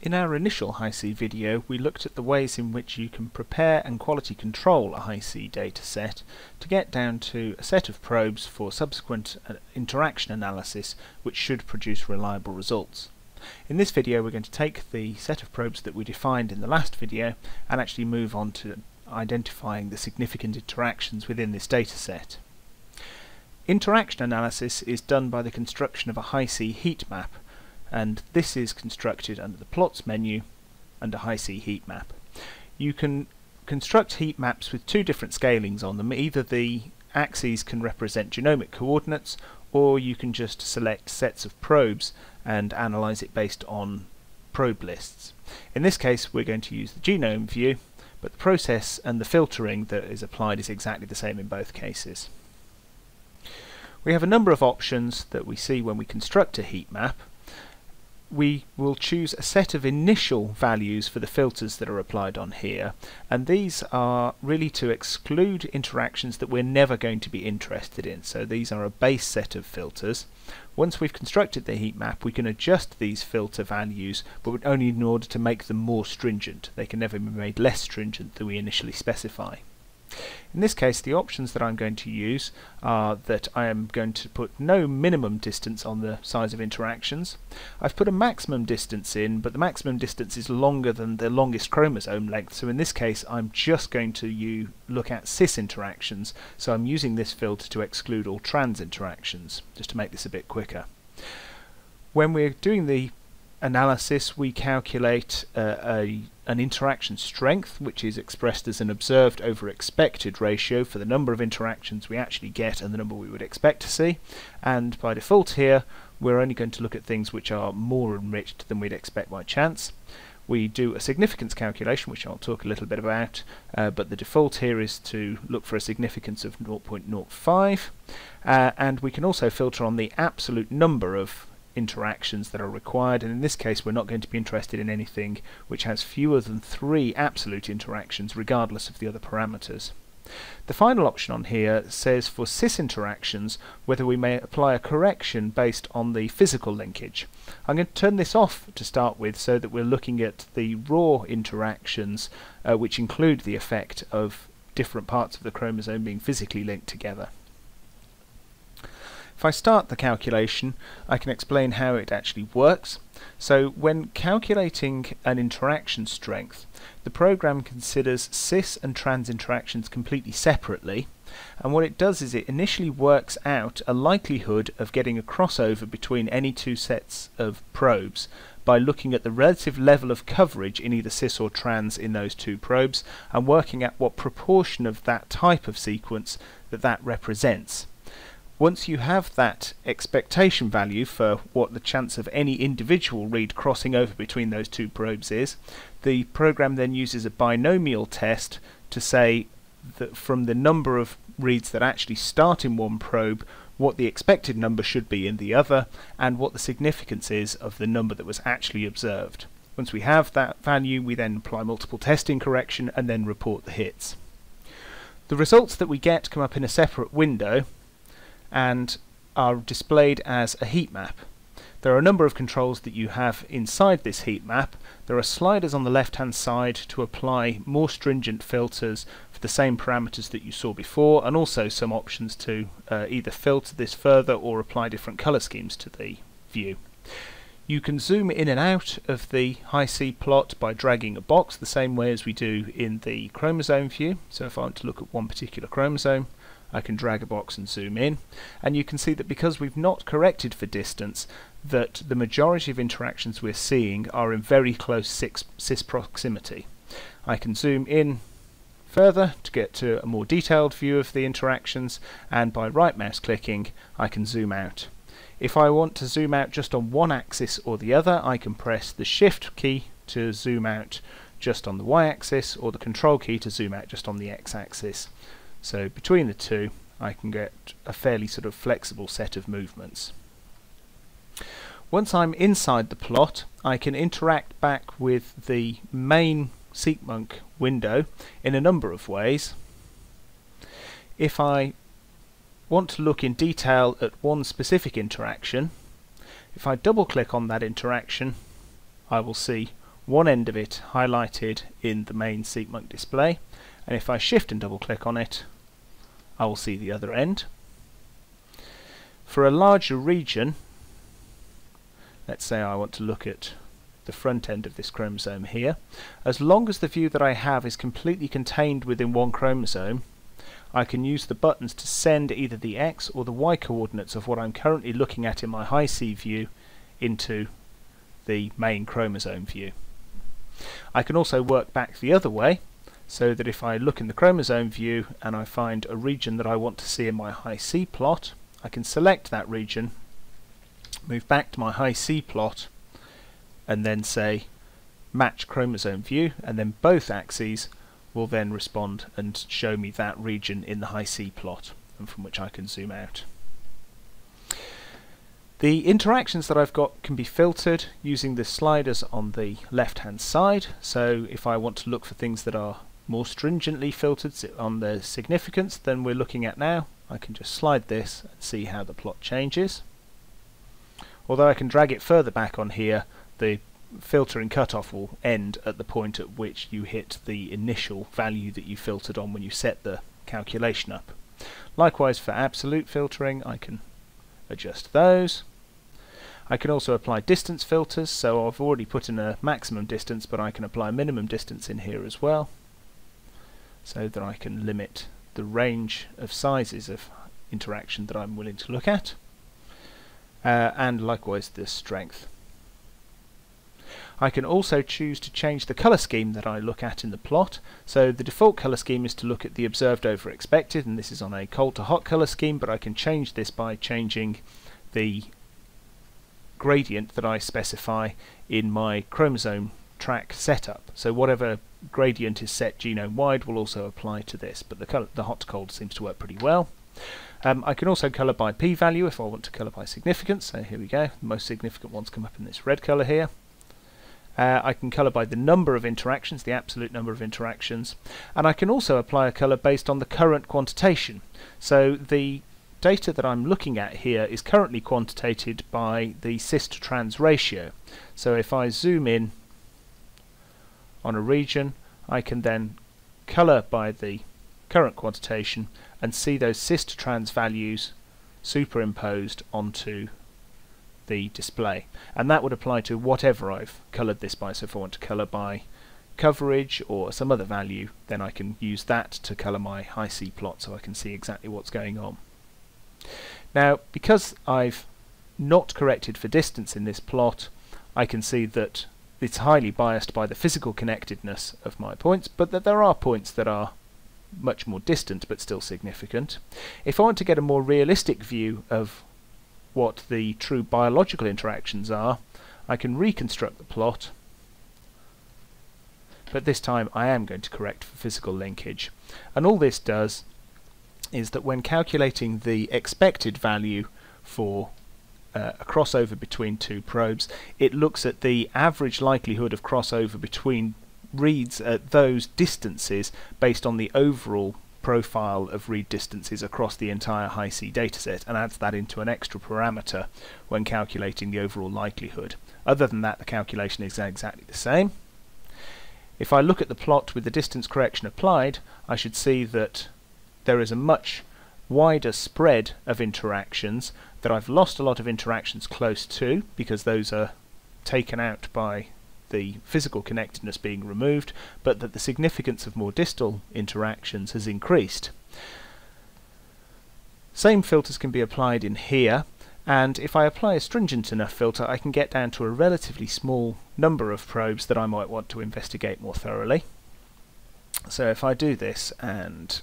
In our initial Hi-C video, we looked at the ways in which you can prepare and quality control a Hi-C dataset to get down to a set of probes for subsequent uh, interaction analysis which should produce reliable results. In this video we're going to take the set of probes that we defined in the last video and actually move on to identifying the significant interactions within this dataset. Interaction analysis is done by the construction of a Hi-C heat map and this is constructed under the plots menu under Hi-C heat map. You can construct heat maps with two different scalings on them. Either the axes can represent genomic coordinates or you can just select sets of probes and analyze it based on probe lists. In this case we're going to use the genome view but the process and the filtering that is applied is exactly the same in both cases. We have a number of options that we see when we construct a heat map we will choose a set of initial values for the filters that are applied on here. And these are really to exclude interactions that we're never going to be interested in. So these are a base set of filters. Once we've constructed the heat map we can adjust these filter values but only in order to make them more stringent. They can never be made less stringent than we initially specify in this case the options that I'm going to use are that I am going to put no minimum distance on the size of interactions. I've put a maximum distance in but the maximum distance is longer than the longest chromosome length so in this case I'm just going to you look at cis interactions so I'm using this filter to exclude all trans interactions just to make this a bit quicker. When we're doing the analysis we calculate uh, a, an interaction strength which is expressed as an observed over expected ratio for the number of interactions we actually get and the number we would expect to see and by default here we're only going to look at things which are more enriched than we'd expect by chance. We do a significance calculation which I'll talk a little bit about uh, but the default here is to look for a significance of 0.05 uh, and we can also filter on the absolute number of interactions that are required and in this case we're not going to be interested in anything which has fewer than three absolute interactions regardless of the other parameters. The final option on here says for cis interactions whether we may apply a correction based on the physical linkage. I'm going to turn this off to start with so that we're looking at the raw interactions uh, which include the effect of different parts of the chromosome being physically linked together. If I start the calculation, I can explain how it actually works. So when calculating an interaction strength, the program considers cis and trans interactions completely separately, and what it does is it initially works out a likelihood of getting a crossover between any two sets of probes by looking at the relative level of coverage in either cis or trans in those two probes and working out what proportion of that type of sequence that that represents. Once you have that expectation value for what the chance of any individual read crossing over between those two probes is, the program then uses a binomial test to say that from the number of reads that actually start in one probe, what the expected number should be in the other, and what the significance is of the number that was actually observed. Once we have that value, we then apply multiple testing correction and then report the hits. The results that we get come up in a separate window, and are displayed as a heat map. There are a number of controls that you have inside this heat map. There are sliders on the left hand side to apply more stringent filters for the same parameters that you saw before and also some options to uh, either filter this further or apply different colour schemes to the view. You can zoom in and out of the Hi-C plot by dragging a box the same way as we do in the chromosome view. So if I want to look at one particular chromosome I can drag a box and zoom in and you can see that because we've not corrected for distance that the majority of interactions we're seeing are in very close cis proximity. I can zoom in further to get to a more detailed view of the interactions and by right mouse clicking I can zoom out. If I want to zoom out just on one axis or the other I can press the shift key to zoom out just on the y-axis or the control key to zoom out just on the x-axis so between the two I can get a fairly sort of flexible set of movements. Once I'm inside the plot I can interact back with the main SeqMonk window in a number of ways. If I want to look in detail at one specific interaction, if I double click on that interaction I will see one end of it highlighted in the main SeqMonk display and if I shift and double click on it I will see the other end. For a larger region let's say I want to look at the front end of this chromosome here as long as the view that I have is completely contained within one chromosome I can use the buttons to send either the X or the Y coordinates of what I'm currently looking at in my Hi-C view into the main chromosome view. I can also work back the other way so that if I look in the chromosome view and I find a region that I want to see in my Hi-C plot I can select that region move back to my Hi-C plot and then say match chromosome view and then both axes will then respond and show me that region in the Hi-C plot and from which I can zoom out. The interactions that I've got can be filtered using the sliders on the left hand side so if I want to look for things that are more stringently filtered on the significance than we're looking at now I can just slide this and see how the plot changes. Although I can drag it further back on here the filtering cutoff will end at the point at which you hit the initial value that you filtered on when you set the calculation up. Likewise for absolute filtering I can adjust those. I can also apply distance filters so I've already put in a maximum distance but I can apply a minimum distance in here as well so that I can limit the range of sizes of interaction that I'm willing to look at uh, and likewise the strength. I can also choose to change the colour scheme that I look at in the plot. So the default colour scheme is to look at the observed over expected, and this is on a cold to hot colour scheme, but I can change this by changing the gradient that I specify in my chromosome track setup. So whatever gradient is set genome wide will also apply to this, but the, color, the hot to cold seems to work pretty well. Um, I can also colour by p-value if I want to colour by significance. So here we go. The most significant ones come up in this red colour here. Uh, I can colour by the number of interactions, the absolute number of interactions, and I can also apply a colour based on the current quantitation. So the data that I'm looking at here is currently quantitated by the cis to trans ratio. So if I zoom in on a region, I can then colour by the current quantitation and see those cis to trans values superimposed onto the display and that would apply to whatever I've coloured this by so if I want to colour by coverage or some other value then I can use that to colour my Hi-C plot so I can see exactly what's going on. Now because I've not corrected for distance in this plot I can see that it's highly biased by the physical connectedness of my points but that there are points that are much more distant but still significant. If I want to get a more realistic view of what the true biological interactions are, I can reconstruct the plot but this time I am going to correct for physical linkage. And all this does is that when calculating the expected value for uh, a crossover between two probes, it looks at the average likelihood of crossover between reads at those distances based on the overall profile of read distances across the entire Hi-C dataset and adds that into an extra parameter when calculating the overall likelihood. Other than that, the calculation is exactly the same. If I look at the plot with the distance correction applied, I should see that there is a much wider spread of interactions that I've lost a lot of interactions close to because those are taken out by the physical connectedness being removed, but that the significance of more distal interactions has increased. Same filters can be applied in here, and if I apply a stringent enough filter I can get down to a relatively small number of probes that I might want to investigate more thoroughly. So if I do this and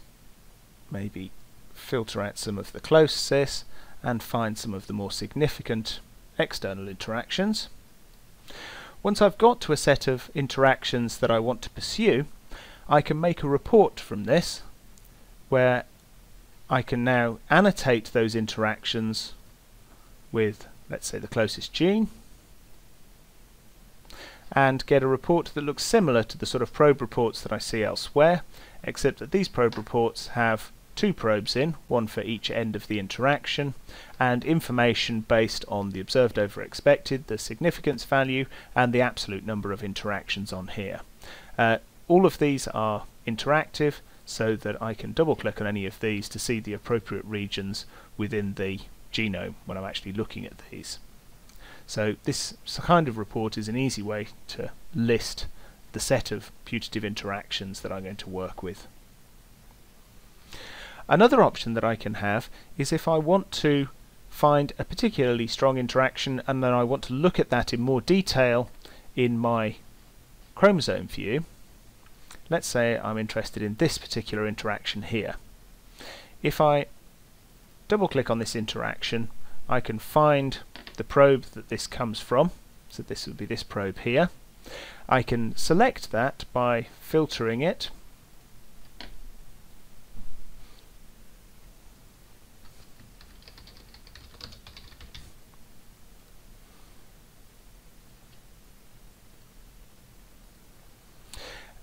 maybe filter out some of the close cis and find some of the more significant external interactions, once I've got to a set of interactions that I want to pursue, I can make a report from this where I can now annotate those interactions with, let's say, the closest gene and get a report that looks similar to the sort of probe reports that I see elsewhere, except that these probe reports have two probes in, one for each end of the interaction, and information based on the observed over expected, the significance value, and the absolute number of interactions on here. Uh, all of these are interactive so that I can double click on any of these to see the appropriate regions within the genome when I'm actually looking at these. So this kind of report is an easy way to list the set of putative interactions that I'm going to work with. Another option that I can have is if I want to find a particularly strong interaction and then I want to look at that in more detail in my chromosome view. Let's say I'm interested in this particular interaction here. If I double click on this interaction I can find the probe that this comes from so this would be this probe here I can select that by filtering it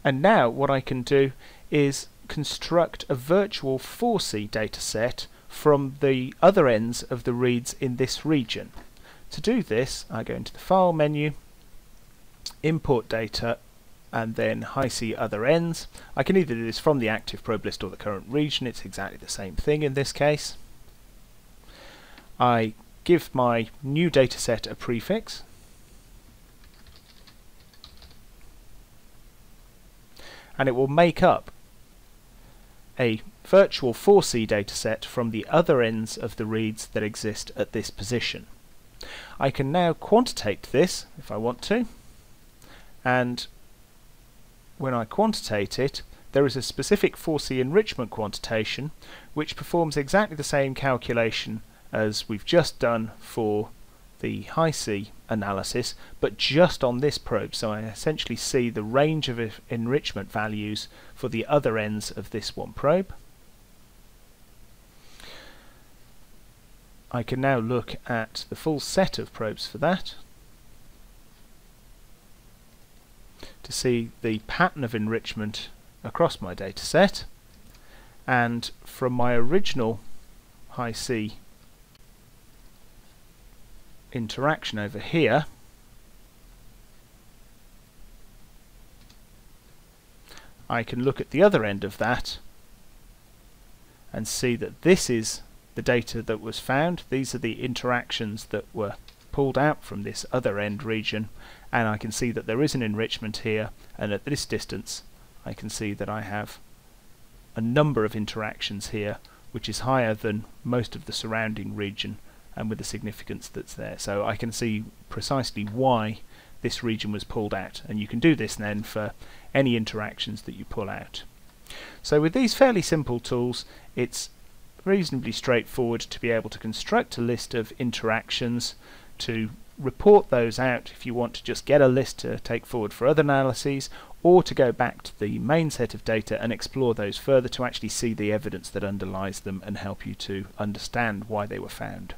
And now what I can do is construct a virtual 4C dataset from the other ends of the reads in this region. To do this, I go into the File menu, Import Data, and then Hi-C Other Ends. I can either do this from the active probe list or the current region, it's exactly the same thing in this case. I give my new dataset a prefix, and it will make up a virtual 4C dataset from the other ends of the reads that exist at this position. I can now quantitate this if I want to and when I quantitate it there is a specific 4C enrichment quantitation which performs exactly the same calculation as we've just done for the Hi-C analysis, but just on this probe. So I essentially see the range of enrichment values for the other ends of this one probe. I can now look at the full set of probes for that to see the pattern of enrichment across my data set and from my original Hi-C interaction over here I can look at the other end of that and see that this is the data that was found. These are the interactions that were pulled out from this other end region and I can see that there is an enrichment here and at this distance I can see that I have a number of interactions here which is higher than most of the surrounding region and with the significance that's there. So I can see precisely why this region was pulled out and you can do this then for any interactions that you pull out. So with these fairly simple tools it's reasonably straightforward to be able to construct a list of interactions to report those out if you want to just get a list to take forward for other analyses or to go back to the main set of data and explore those further to actually see the evidence that underlies them and help you to understand why they were found.